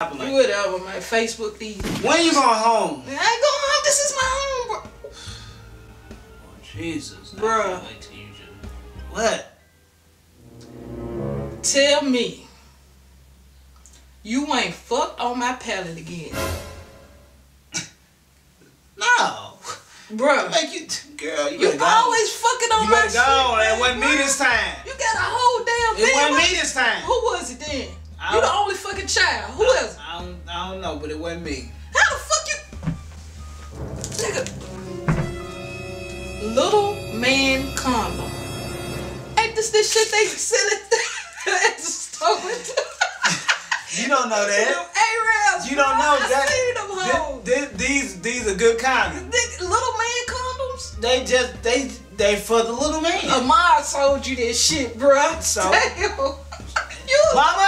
like Whatever, man. Facebook these. When you going home? I ain't going home. This is my home, bro. Oh, Jesus. I Bruh. can't wait till you just- What? Tell me, you ain't fucked on my pallet again, No. bro. Like you, girl, you, You go. always fucking on You my shit. go. That man, wasn't me this time. You got a whole damn It thing. wasn't right? me this time. Who was it then? I You the only fucking child. Who else? I don't, I don't know, but it wasn't me. How the fuck you, nigga? Little man condom. Ain't this this shit they sell it at the store? You don't know Them that. Arabs. You don't bro. know I that. seen them. Th- th- these these are good condoms. Nigga, Little man condoms. They just they they for the little man. Amar sold you this shit, bruh. So? Damn. You, Mama!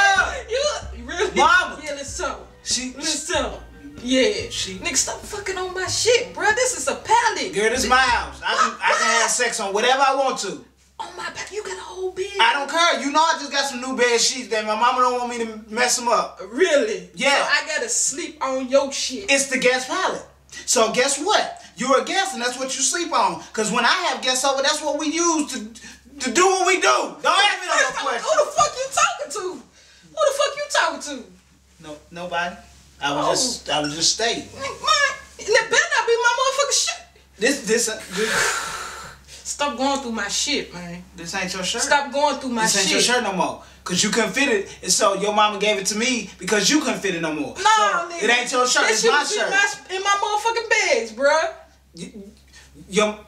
Mama! Yeah, let's tell. She, Let's tell. Yeah. She- Nigga, stop fucking on my shit, bruh. This is a pallet. girl, this is my house. I can I can have sex on whatever I want to. On my back, you got a whole bed. I don't care. You know I just got some new bed sheets that my mama don't want me to mess them up. Really? Yeah. So I gotta sleep on your shit. It's the guest pallet. So guess what? You're a guest and that's what you sleep on. Cause when I have guests over, that's what we use to to do what we do. Don't ask me no more Who questions. the fuck you talking to? Who the to? No, nobody. I was Oh. just I was just stating. Nigga, Mine. That better not be my motherfucking shit. This this uh, this, Stop going through my shit, man. this ain't your shirt. Stop going through my shit. This ain't shit. your shirt no more. Cause you couldn't fit it, and so your mama gave it to me because you couldn't fit it no more. No, so nigga. it ain't your shirt. That It's my shirt. In my, in my motherfucking bags, bruh. You- Your,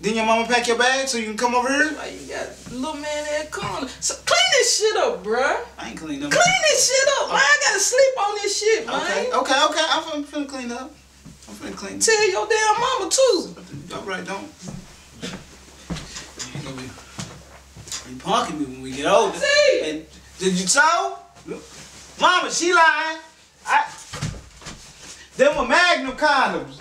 then your mama pack your bag so you can come over here. Why you got little man in that corner? So clean this shit up, bruh. I ain't clean up. Clean this shit up, man. I gotta sleep on this shit, man. Okay, okay, okay. I'm finna, finna clean up. I'm finna clean. Tell your damn mama too. All right, don't. You gonna be, be punking me when we get older. See? And did you tell? Mama, she lying. I. Them were Magnum condoms.